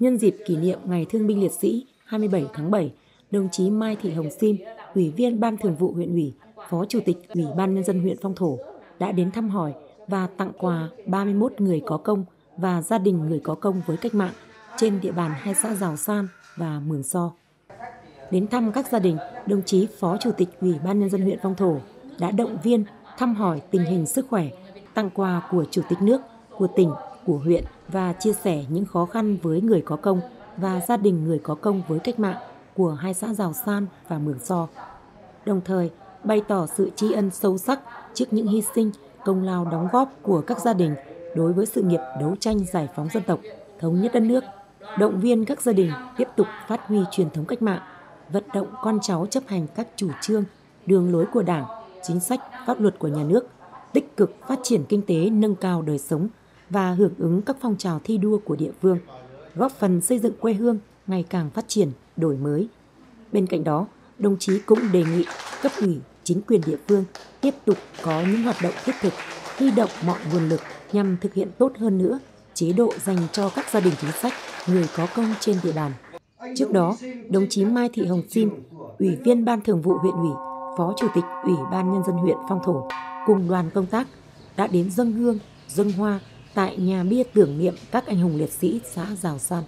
Nhân dịp kỷ niệm Ngày Thương binh Liệt sĩ 27 tháng 7, đồng chí Mai Thị Hồng Sim, Ủy viên Ban Thường vụ huyện ủy, Phó Chủ tịch Ủy ban Nhân dân huyện Phong Thổ đã đến thăm hỏi và tặng quà 31 người có công và gia đình người có công với cách mạng trên địa bàn hai xã Giào San và Mường So. Đến thăm các gia đình, đồng chí Phó Chủ tịch Ủy ban Nhân dân huyện Phong Thổ đã động viên, thăm hỏi tình hình sức khỏe, tặng quà của Chủ tịch nước, của tỉnh, của huyện và chia sẻ những khó khăn với người có công và gia đình người có công với cách mạng của hai xã Giào San và Mường So. Đồng thời, bày tỏ sự tri ân sâu sắc trước những hy sinh, công lao đóng góp của các gia đình đối với sự nghiệp đấu tranh giải phóng dân tộc, thống nhất đất nước, động viên các gia đình tiếp tục phát huy truyền thống cách mạng, vận động con cháu chấp hành các chủ trương, đường lối của Đảng, chính sách, pháp luật của nhà nước, tích cực phát triển kinh tế nâng cao đời sống và hưởng ứng các phong trào thi đua của địa phương, góp phần xây dựng quê hương ngày càng phát triển, đổi mới. Bên cạnh đó, đồng chí cũng đề nghị cấp ủy, chính quyền địa phương tiếp tục có những hoạt động thiết thực, huy động mọi nguồn lực nhằm thực hiện tốt hơn nữa chế độ dành cho các gia đình chính sách, người có công trên địa bàn. Trước đó, đồng chí Mai Thị Hồng Sim, Ủy viên Ban Thường vụ huyện ủy, Phó Chủ tịch Ủy ban Nhân dân huyện Phong Thổ cùng đoàn công tác đã đến dân hương, dân hoa tại nhà bia tưởng niệm các anh hùng liệt sĩ xã Giào San.